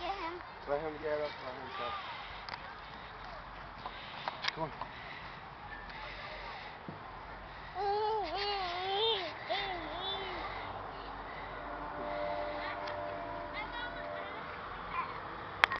get him. Let him get up by himself. Come on.